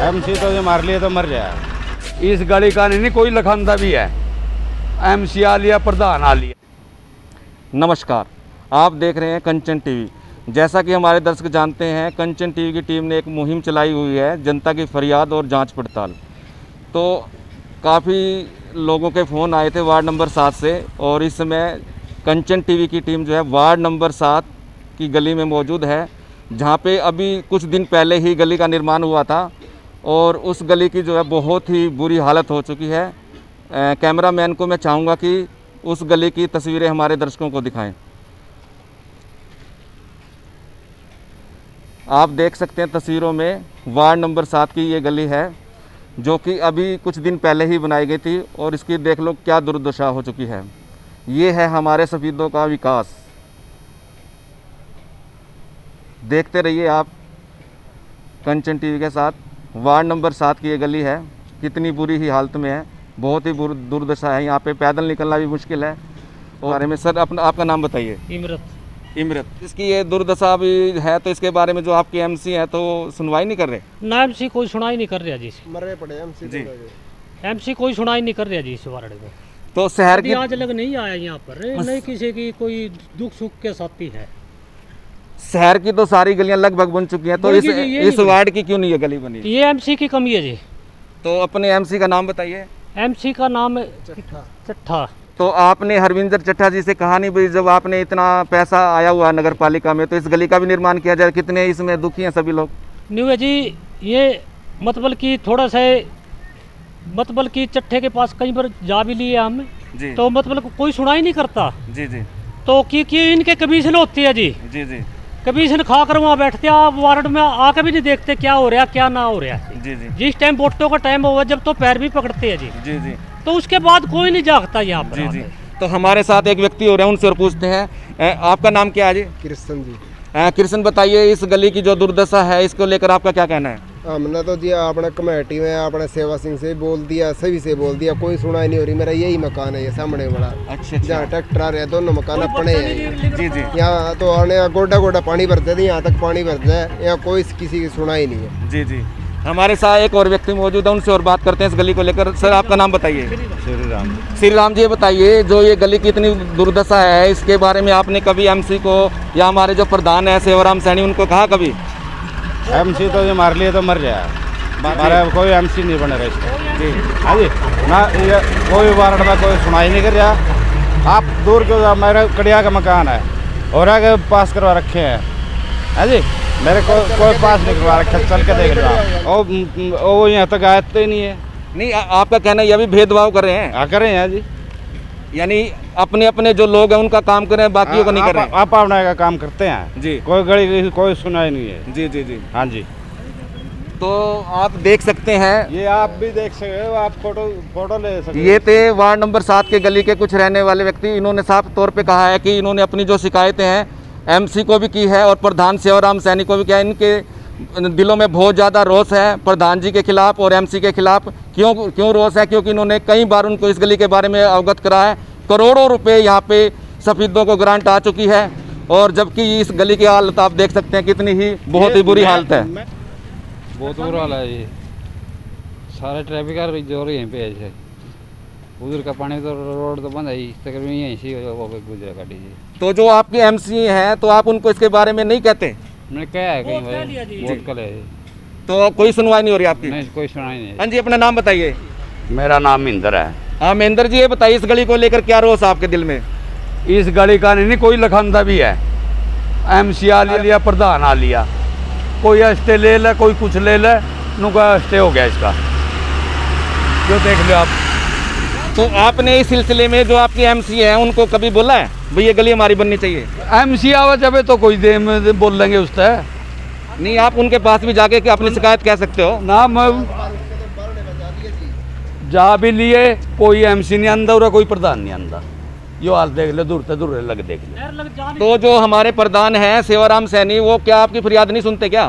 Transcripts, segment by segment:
MC तो जो मार लिए तो मर जाए। इस गली का नहीं कोई लखनदा भी है। एमसी आ लिया प्रधान आ लिया नमस्कार, आप देख रहे हैं कंचन टीवी। जैसा कि हमारे दर्शक जानते हैं, कंचन टीवी की टीम ने एक मुहिम चलाई हुई है, जनता की फरियाद और जाँच पड़ताल। तो काफ़ी लोगों के फ़ोन आए थे वार्ड नंबर सात से, और इस समय कंचन टीवी की टीम जो है, वार्ड नंबर सात की गली में मौजूद है, जहाँ पे अभी कुछ दिन पहले ही गली का निर्माण हुआ था। और उस गली की जो है बहुत ही बुरी हालत हो चुकी है। अ, कैमरामैन को मैं चाहूँगा कि उस गली की तस्वीरें हमारे दर्शकों को दिखाएँ। आप देख सकते हैं तस्वीरों में वार्ड नंबर सात की ये गली है जो कि अभी कुछ दिन पहले ही बनाई गई थी और इसकी देख लो क्या दुर्दशा हो चुकी है। ये है हमारे सफ़ीदों का विकास। देखते रहिए आप कंचन टीवी के साथ। वार्ड नंबर सात की ये गली है। कितनी बुरी ही हालत में है। बहुत ही बुर दुर्दशा है। यहाँ पे पैदल निकलना भी मुश्किल है। और बारे में सर अपना आपका नाम बताइए। इमरत। इमरत। इसकी ये दुर्दशा भी है तो इसके बारे में जो आपके एमसी हैं तो सुनवाई नहीं कर रहे? ना एमसी कोई सुनाई नहीं कर रहा जी। मरे पड़े एमसी जी। एमसी कोई सुनाई नहीं कर रहा जी इस वार्ड में। तो शहर अभी की आज लग नहीं आया यहाँ पर। नहीं किसी की कोई दुख सुख के साथी है। शहर की तो सारी गलियाँ लगभग बन चुकी हैं तो इस ये इस वार्ड की क्यों नहीं है गली बनी? ये एमसी की कमी है जी। तो अपने एमसी का नाम बताइए। एमसी का नाम चट्ठा। तो आपने हरविंदर चट्टा जी से कहा नहीं भाई जब आपने इतना पैसा आया हुआ नगर पालिका में तो इस गली का भी निर्माण किया जाए कितने इसमें दुखी हैं सभी लोग? न्यू जी ये मतलब की थोड़ा सा मतलब की चट्ठे के पास कहीं पर जा भी लिए हम। जी। तो मतलब कोई सुनाई नहीं करता। जी जी। तो क्योंकि इनके कमीशन होती है जी। जी जी। कमीशन खा कर वहाँ बैठते हैं आप वार्ड में आके भी नहीं देखते क्या हो रहा क्या ना हो रहा है। जी जी। जिस टाइम वोटों का टाइम होगा जब तो पैर भी पकड़ते हैं जी। जी जी। तो उसके बाद कोई नहीं जागता यहाँ पर जी जी। तो हमारे साथ एक व्यक्ति हो रहे हैं उनसे और पूछते हैं। आपका नाम क्या है जी? कृष्ण जी। कृष्ण बताइए इस गली की जो दुर्दशा है इसको लेकर आपका क्या कहना है? हमने तो जी अपने कमेटी में अपने सेवा सिंह से बोल दिया सभी से बोल दिया कोई सुनाई नहीं हो रही मेरा यही मकान है ये सामने बड़ा अच्छा जहाँ ट्रैक्टर आ रहे हैं दोनों मकान अपने हैं। जी जी। यहाँ तो आने गोडा गोडा पानी भरते थे यहाँ तक पानी भरते है यहाँ कोई किसी की सुनाई नहीं है। जी जी। हमारे साथ एक और व्यक्ति मौजूद है उनसे और बात करते हैं इस गली को लेकर। सर आपका नाम बताइए। श्री राम श्री राम जी बताइए जो ये गली की इतनी दुर्दशा है इसके बारे में आपने कभी एमसी को या हमारे जो प्रधान है सेवाराम सैनी उनको कहा कभी? एमसी तो जो मार लिए तो मर जाए हमारे कोई एमसी नहीं बने रहे जी। हाँ जी। ना ये कोई वार्ड में कोई सुनाई नहीं कर रहा। आप दूर क्यों जाओ मेरे कड़िया का मकान है। और आगे पास करवा रखे हैं। हाँ जी। मेरे को कोई पास नहीं करवा रखा चल के देख म, वो यहाँ तक आए तो ही नहीं है। नहीं आपका कहना है ये भी भेदभाव कर रहे हैं? आ करें हैं जी। यानी अपने अपने जो लोग हैं उनका काम कर रहे हैं बाकियों का नहीं कर। रहे आप- आप अपने का काम करते हैं? जी। कोई गली की कोई सुनाई नहीं है। जी जी जी। हाँ जी। तो आप देख सकते हैं। ये आप भी देख सकते हो आप फ़ोटो फ़ोटो ले सकते हो। ये थे वार्ड नंबर सात के गली के कुछ रहने वाले व्यक्ति। इन्होंने साफ़ तौर पे कहा है कि इन्होंने अपनी जो शिकायतें हैं एमसी को भी की है और प्रधान सेवाराम सैनी को भी किया। इनके दिलों में बहुत ज़्यादा रोष है प्रधान जी के खिलाफ और एमसी के खिलाफ। क्यों क्यों रोष है? क्योंकि इन्होंने कई बार उनको इस गली के बारे में अवगत करा है। करोड़ों रुपए यहाँ पे सफ़ीदों को ग्रांट आ चुकी है और जबकि इस गली की हालत आप देख सकते हैं कितनी ही बहुत ही बुरी हालत है। बहुत बुरा हाल है ये। सारे ट्रैफ़िक का ज़ोर यहीं पे है जैसे उधर का पानी तो रोड तो बंद है ही तकरीबन यहीं से गुजरा गाड़ी तो जो आपके एमसी हैं तो आप उनको इसके बारे में नहीं कहते? मैंने कहा है कहीं वोट कल है तो कोई सुनवाई नहीं हो रही आपकी? नहीं कोई सुनाई नहीं हाँ। जी अपना नाम बताइए। मेरा नाम महिंदर है। हाँ महेंद्र जी ये बताइए इस गली को लेकर क्या रोष आपके दिल में? इस गली का नहीं कोई लखनदा भी है। एम सी आ लिया प्रधान आ लिया। कोई स्टे ले ले कोई कुछ ले ले नुका स्टे हो गया इसका। जो देख लो आप। तो आपने इस सिलसिले में जो आपके एमसी हैं उनको कभी बोला है? भाई ये गली हमारी बननी चाहिए। एम सी आवा जब तो कोई दे में बोल लेंगे उससे। नहीं आप उनके पास भी जाके कि अपनी शिकायत कह सकते हो? ना मैं जा भी लिए कोई एम सी नहीं आंदा और कोई प्रधान नहीं आंदा। यो हाल देख ले दूर से दूर लग देख ले। तो जो हमारे प्रधान हैं सेवाराम सैनी वो क्या आपकी फरियाद नहीं सुनते क्या?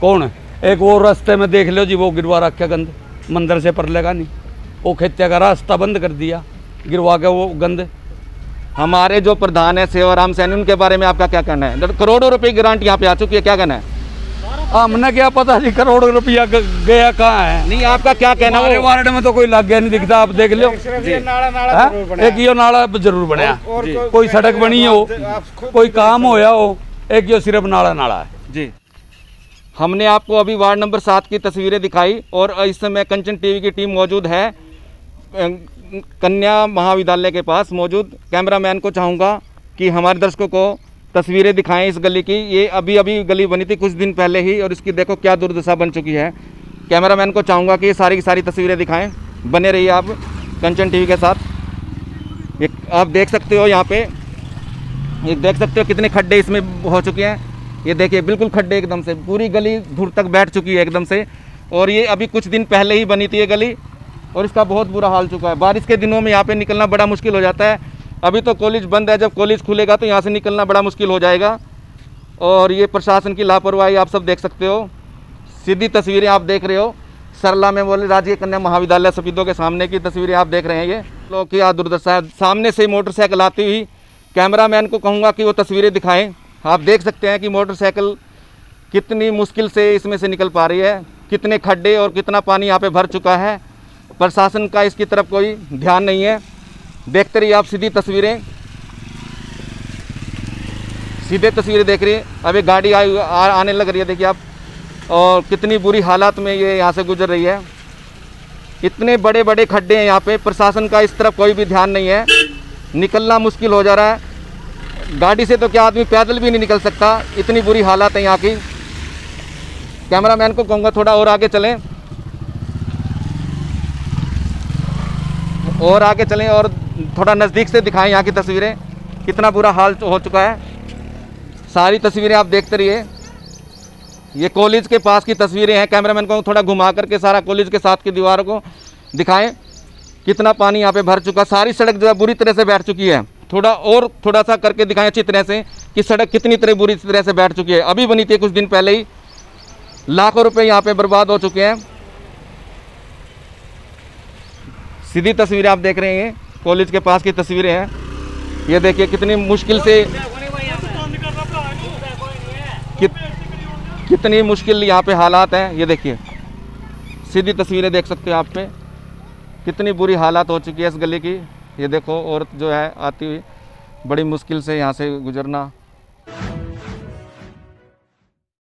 कौन? एक वो रास्ते में देख लो जी वो गिरवा रखा गंद मंदिर से पर लेगा नहीं। वो खेत्या का रास्ता बंद कर दिया गिरवा के वो गंद। हमारे जो प्रधान है सेवाराम सैनी उनके बारे में आपका क्या कहना है? करोड़ों रुपये की ग्रांट यहाँ पे आ चुकी है क्या कहना है? हमने क्या पता जी करोड़ रुपया गया कहाँ है? नहीं आपका क्या कहना हमारे है वार्ड में तो कोई लग गया नहीं दिखता आप देख लो नाला नाला हाँ? ज़रूर बनया। एक यो नाला ज़रूर बनया। कोई- सड़क बनी हो कोई काम होया हो एक यो सिर्फ़ नाला नाला है। जी। हमने आपको अभी वार्ड नंबर सात की तस्वीरें दिखाई और इस समय कंचन टीवी की टीम मौजूद है। कन्या महाविद्यालय के पास मौजूद कैमरामैन को चाहूँगा कि हमारे दर्शकों को तस्वीरें दिखाएँ इस गली की। ये अभी अभी गली बनी थी कुछ दिन पहले ही और इसकी देखो क्या दुर्दशा बन चुकी है। कैमरामैन को चाहूँगा कि ये सारी की सारी तस्वीरें दिखाएँ। बने रहिए आप कंचन टीवी के साथ। ये आप देख सकते हो यहाँ पे। ये देख सकते हो कितने खड्डे इसमें हो चुके हैं। ये देखिए, बिल्कुल खड्डे एकदम से। पूरी गली दूर तक बैठ चुकी है एकदम से। और ये अभी कुछ दिन पहले ही बनी थी ये गली। और इसका बहुत बुरा हाल चुका है। बारिश के दिनों में यहाँ पे निकलना बड़ा मुश्किल हो जाता है। अभी तो कॉलेज बंद है, जब कॉलेज खुलेगा तो यहाँ से निकलना बड़ा मुश्किल हो जाएगा। और ये प्रशासन की लापरवाही आप सब देख सकते हो। सीधी तस्वीरें आप देख रहे हो। सरला में बोले राजकीय कन्या महाविद्यालय सफीदों के सामने की तस्वीरें आप देख रहे हैं ये। लोग की आज दुर्दशा सामने से मोटरसाइकिल आती हुई कैमरामैन को कहूँगा कि वो तस्वीरें दिखाएँ। आप देख सकते हैं कि मोटरसाइकिल कितनी मुश्किल से इसमें से निकल पा रही है। कितने खड्डे और कितना पानी यहाँ पे भर चुका है। प्रशासन का इसकी तरफ़ कोई ध्यान नहीं है। देखते रहिए आप सीधी तस्वीरें। सीधे तस्वीरें देख रही है। एक गाड़ी आई आ, आने लग रही है देखिए आप। और कितनी बुरी हालात में ये यहाँ से गुजर रही है। इतने बड़े बड़े खड्डे हैं यहाँ पे। प्रशासन का इस तरफ़ कोई भी ध्यान नहीं है। निकलना मुश्किल हो जा रहा है। गाड़ी से तो क्या आदमी पैदल भी नहीं निकल सकता। इतनी बुरी हालात है यहाँ की। कैमरामैन को कहूँगा थोड़ा और आगे चलें। और आगे चलें और थोड़ा नज़दीक से दिखाएँ यहाँ की तस्वीरें। कितना बुरा हाल हो चुका है। सारी तस्वीरें आप देखते रहिए। ये कॉलेज के पास की तस्वीरें हैं। कैमरामैन को थोड़ा घुमा करके सारा कॉलेज के साथ की दीवारों को दिखाएँ। कितना पानी यहाँ पे भर चुका। सारी सड़क जो है बुरी तरह से बैठ चुकी है। थोड़ा और थोड़ा सा करके दिखाएँ अच्छी तरह से कि सड़क कितनी तरह बुरी तरह से बैठ चुकी है। अभी बनी थी कुछ दिन पहले ही। लाखों रुपए यहाँ पे बर्बाद हो चुके हैं। सीधी तस्वीरें आप देख रहे हैं कॉलेज के पास की तस्वीरें हैं। ये देखिए कितनी मुश्किल से कित, कितनी मुश्किल यहाँ पे हालात हैं ये देखिए। सीधी तस्वीरें देख सकते हो आप पे। कितनी बुरी हालात हो चुकी है इस गली की। ये देखो औरत जो है आती हुई बड़ी मुश्किल से यहाँ से गुजरना।